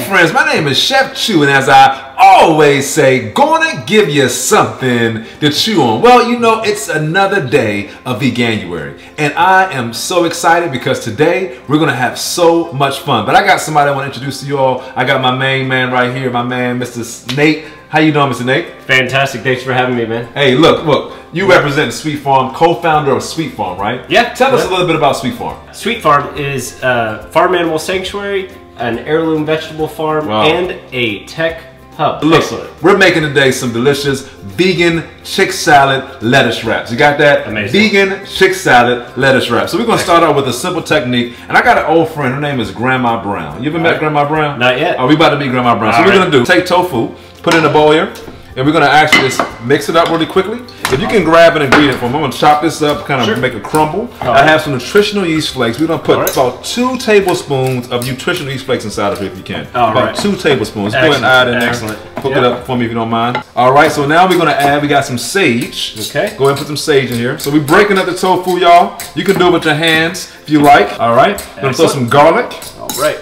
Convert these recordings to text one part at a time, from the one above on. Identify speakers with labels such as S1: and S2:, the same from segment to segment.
S1: Hey friends, my name is Chef Chew, and as I always say, gonna give you something to chew on. Well, you know, it's another day of Veganuary, and I am so excited because today we're gonna have so much fun. But I got somebody I want to introduce to you all. I got my main man right here, my man, Mr. Nate. How you doing, Mr. Nate?
S2: Fantastic. Thanks for having me, man.
S1: Hey, look, look. You represent Sweet Farm, co-founder of Sweet Farm, right?
S2: Yeah.
S1: Tell us a little bit about Sweet Farm.
S2: Sweet Farm is a farm animal sanctuary, an heirloom vegetable farm,
S1: Wow.
S2: and a tech hub.
S1: Look,
S2: Excellent.
S1: we're making today some delicious vegan chick salad lettuce wraps. You got that?
S2: Amazing.
S1: Vegan chick salad lettuce wraps. So we're gonna start out with a simple technique. And I got an old friend. Her name is Grandma Brown. You ever met
S2: Alright.
S1: Grandma Brown?
S2: Not yet.
S1: Are we about to meet Grandma Brown? so
S2: All
S1: what we're
S2: right.
S1: gonna do? Take tofu, put it in a bowl here. And we're gonna actually just mix it up really quickly. If you can grab an ingredient for me, I'm gonna chop this up, kind of
S2: Sure.
S1: make a crumble. I have some nutritional yeast flakes. We're gonna put
S2: Alright.
S1: about two tablespoons of nutritional yeast flakes inside of it if you can. about
S2: Alright.
S1: two tablespoons. Go ahead and add in there.
S2: Excellent.
S1: Hook it up for me if you don't mind. All right, so now we're gonna add, we got some sage.
S2: Okay.
S1: Go ahead and put some sage in here. So we're breaking up the tofu, y'all. You can do it with your hands if you like. All right. We're gonna throw some garlic.
S2: All right.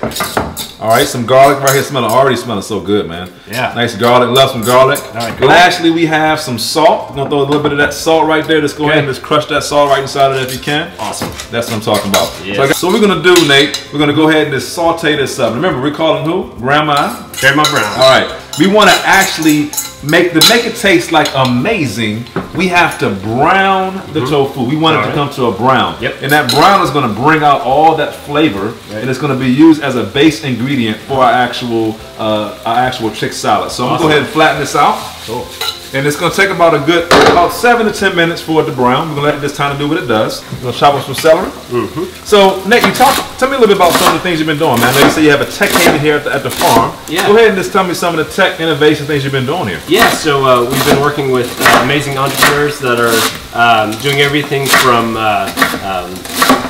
S1: All right, some garlic right here. Smelling already smelling so good, man.
S2: Yeah.
S1: Nice garlic. Love some garlic.
S2: All right.
S1: Lastly, we have some salt. We're gonna throw a little bit of that salt right there. Just go
S2: Okay.
S1: ahead and just crush that salt right inside of it if you can.
S2: Awesome.
S1: That's what I'm talking about.
S2: Yes.
S1: So, got- so we're gonna do, Nate. We're gonna go ahead and just saute this up. Remember, we're calling who? Grandma.
S2: Grandma Brown.
S1: All right. We want to actually make the make it taste like amazing. We have to brown the tofu. We want it to
S2: right.
S1: come to a brown.
S2: Yep.
S1: And that brown is going to bring out all that flavor, and it's going to be used as a base ingredient for our actual uh, our actual chick salad. So I'm gonna go ahead and flatten this out.
S2: Cool.
S1: And it's gonna take about a good about seven to ten minutes for it to brown. We're gonna let it this time to do what it does. We're gonna chop up some celery. So Nick, you talk. Tell me a little bit about some of the things you've been doing, man. I know you say you have a tech haven here at the, at the farm.
S2: Yeah.
S1: Go ahead and just tell me some of the tech innovation things you've been doing here.
S2: Yeah, so uh, we've been working with uh, amazing entrepreneurs that are um, doing everything from uh, um,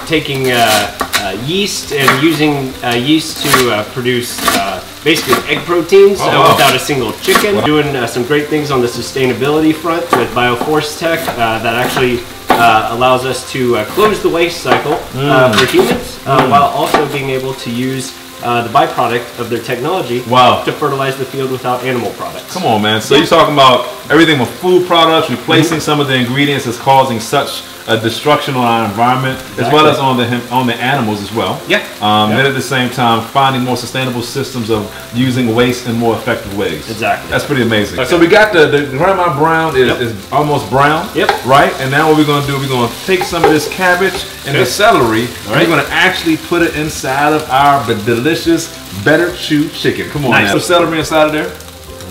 S2: taking uh, yeast and using uh, yeast to uh, produce uh, basically egg proteins
S1: Oh,
S2: uh,
S1: wow.
S2: without a single chicken. Doing uh, some great things on the sustainability front with Bioforce Tech uh, that actually uh, allows us to uh, close the waste cycle uh,
S1: Mm.
S2: for humans uh, while also being able to use uh, the byproduct of their technology
S1: Wow.
S2: to fertilize the field without animal products.
S1: Come on, man. So you're talking about everything with food products, replacing some of the ingredients that's causing such a destruction on our environment, as well as on the on the animals as well.
S2: Yeah.
S1: Um,
S2: Yeah.
S1: Then at the same time, finding more sustainable systems of using waste in more effective ways.
S2: Exactly.
S1: That's pretty amazing.
S2: Okay.
S1: So we got the, the grandma brown is,
S2: Yep.
S1: is almost brown.
S2: Yep.
S1: Right. And now what we're gonna do? We're gonna take some of this cabbage and the
S2: Okay.
S1: celery. and We're gonna actually put it inside of our delicious better chew chicken. Come on,
S2: Nice.
S1: Put celery inside of there.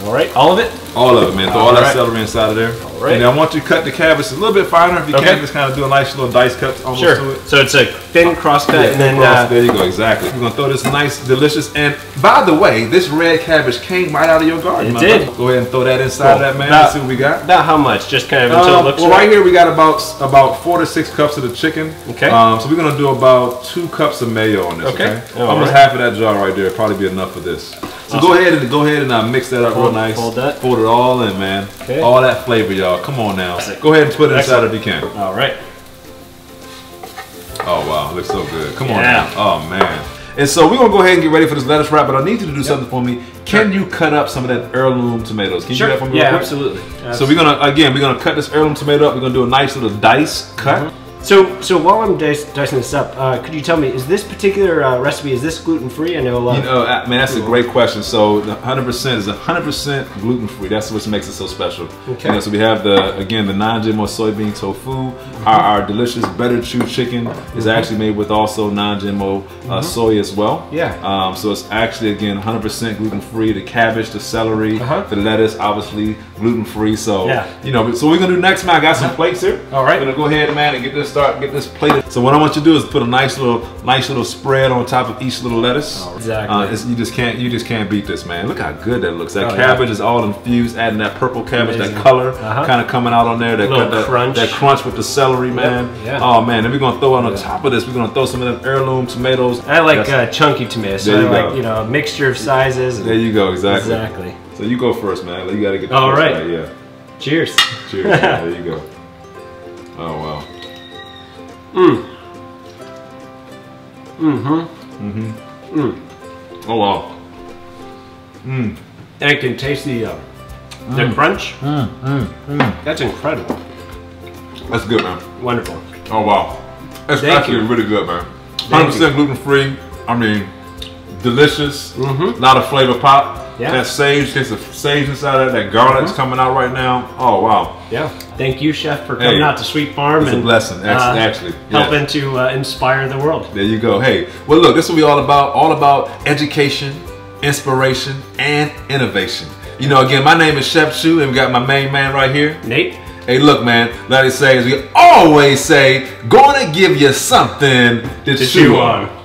S2: All right, all of it.
S1: All of it, man. Throw all,
S2: All
S1: that
S2: right.
S1: celery inside of there.
S2: All right.
S1: And I want you to cut the cabbage a little bit finer if you
S2: Okay.
S1: can. Just kind of do a nice little dice cut almost to it.
S2: So it's a thin cross cut,
S1: Yeah,
S2: and then
S1: cross.
S2: uh,
S1: there you go, exactly. We're gonna throw this nice, delicious, and by the way, this red cabbage came right out of your garden.
S2: It did.
S1: brother. Go ahead and throw that inside of that man. Let's see what we got.
S2: about how much? Just kind of until
S1: Um,
S2: it looks
S1: well, right here we got about about four to six cups of the chicken.
S2: Okay.
S1: Um, so we're gonna do about two cups of mayo on this. Okay.
S2: Okay.
S1: Almost
S2: right.
S1: half of that jar right there. Probably be enough for this. So go ahead and go ahead and uh, mix that up real nice.
S2: fold that.
S1: Fold it all in, man.
S2: Okay.
S1: All that flavor, y'all. Come on now. Go ahead and put it inside
S2: Excellent.
S1: if you can.
S2: All right.
S1: Oh wow, looks so good. Come on now. Oh man. And so we're gonna go ahead and get ready for this lettuce wrap, but I need you to do something for me. Can you cut up some of that heirloom tomatoes? Can you do that for me?
S2: Yeah,
S1: quick?
S2: absolutely.
S1: So we're gonna again we're gonna cut this heirloom tomato up. We're gonna do a nice little dice cut.
S2: So, so while I'm dic- dicing this up, uh, could you tell me, is this particular uh, recipe is this gluten free? I know a lot.
S1: You know, uh, man, that's a great question. So, the 100% is 100% gluten free. That's what makes it so special.
S2: Okay.
S1: You know, so we have the again the non-GMO soybean tofu. Our, our delicious better chew chicken is actually made with also non-GMO uh, soy as well.
S2: Yeah.
S1: Um, so it's actually again 100% gluten free. The cabbage, the celery,
S2: Uh-huh.
S1: the lettuce, obviously gluten free. So
S2: Yeah.
S1: you know, so we're gonna do next, man. I got some plates here.
S2: All right.
S1: We're gonna go ahead, man, and get this start, get this plated. So what I want you to do is put a nice little, nice little spread on top of each little lettuce.
S2: Exactly.
S1: Uh, you just can't, you just can't beat this, man. Look how good that looks. That
S2: Oh, yeah.
S1: cabbage is all infused, adding that purple cabbage,
S2: Amazing.
S1: that color,
S2: Uh-huh.
S1: kind of coming out on there. That, that
S2: crunch.
S1: that crunch with the celery, man.
S2: yeah.
S1: Oh man, then we're gonna throw on the top of this. We're gonna throw some of them heirloom tomatoes.
S2: I like uh, chunky tomatoes. So
S1: There
S2: I
S1: you
S2: like
S1: go.
S2: you know a mixture of sizes.
S1: there you go, exactly.
S2: Exactly.
S1: So you go first, man. You gotta get. The
S2: All right.
S1: Yeah.
S2: Cheers.
S1: Cheers. yeah, there you go. Oh wow.
S2: Mm-hmm. Mm-hmm. Mmm.
S1: Oh wow. Mm.
S2: and I can taste the uh, the crunch. Mm. Mm. That's incredible.
S1: That's good, man.
S2: Wonderful.
S1: Oh wow, that's
S2: Thank
S1: actually
S2: you.
S1: really good, man. Hundred percent gluten free. I mean, delicious. A lot of flavor pop.
S2: Yeah.
S1: That sage, taste of sage inside of that. That garlic's coming out right now. Oh wow.
S2: Yeah. Thank you, chef, for coming
S1: Hey,
S2: out to Sweet Farm
S1: it's a blessing, act-
S2: uh,
S1: actually, yeah.
S2: helping to uh, inspire the world.
S1: There you go. Hey, well, look, this will be all about. All about education, inspiration, and innovation. You know, again, my name is Chef Chew, and we got my main man right here.
S2: Nate.
S1: Hey, look, man. Let me say, as we always say, gonna give you something to, chew
S2: chew on.